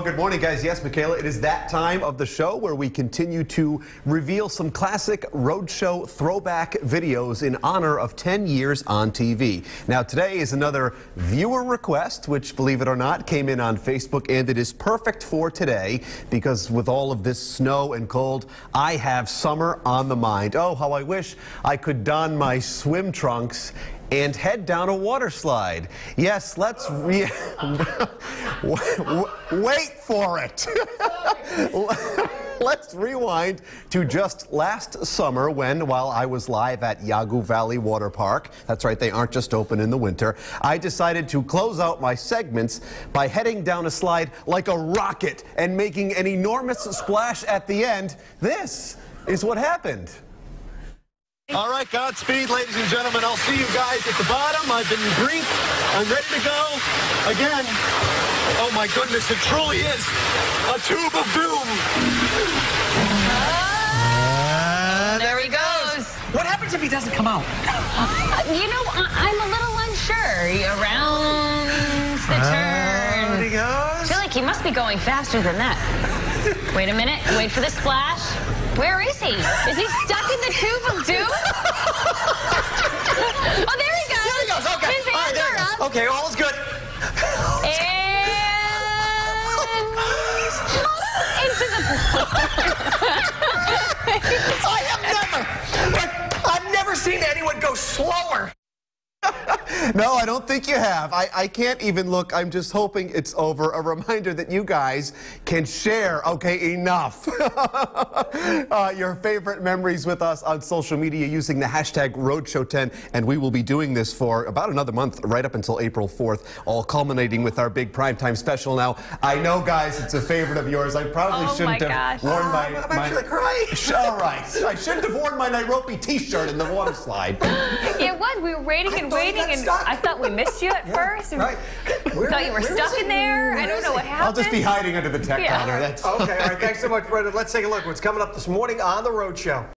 Well, good morning, guys. Yes, Michaela, it is that time of the show where we continue to reveal some classic Rhode Show throwback videos in honor of 10 years on TV. Now, today is another viewer request, which, believe it or not, came in on Facebook, and it is perfect for today because with all of this snow and cold, I have summer on the mind. Oh, how I wish I could don my swim trunks and head down a water slide. Yes, let's wait for it. Let's rewind to just last summer when, while I was live at Yawgoo Valley Water Park, that's right, they aren't just open in the winter, I decided to close out my segments by heading down a slide like a rocket and making an enormous splash at the end. This is what happened. All right, Godspeed, ladies and gentlemen. I'll see you guys at the bottom. I've been briefed. I'm ready to go. Again, oh my goodness, it truly is a tube of doom. Uh, there he goes. What happens if he doesn't come out? Uh, you know, I- am a little unsure. Around the turn. There he goes. I feel like he must be going faster than that. Wait a minute. Wait for the splash. Where is he? Is he stuck in the tube of doom? oh, there he goes. There he goes. Okay. His all right, there are up. Okay, all's good. And into the I have never, I've never seen anyone go slower. No, I don't think you have. I, I can't even look. I'm just hoping it's over. A reminder that you guys can share, okay, enough, uh, your favorite memories with us on social media using the hashtag RhodeShow10. And we will be doing this for about another month, right up until April 4th, all culminating with our big primetime special. Now, I know, guys, it's a favorite of yours. I probably Oh, shouldn't have gosh. worn my. I'm my- actually crying. All right. I shouldn't have worn my Nairobi t-shirt in the water slide. It was. We were waiting and waiting, and stuck. I thought we missed you at first. and right. Where- thought you were stuck in he? there. I don't know what happened. I'll just be hiding under the tech Yeah. counter. That's Okay, all right. Thanks so much, Brendan. Let's take a look. What's coming up this morning on the Rhode Show?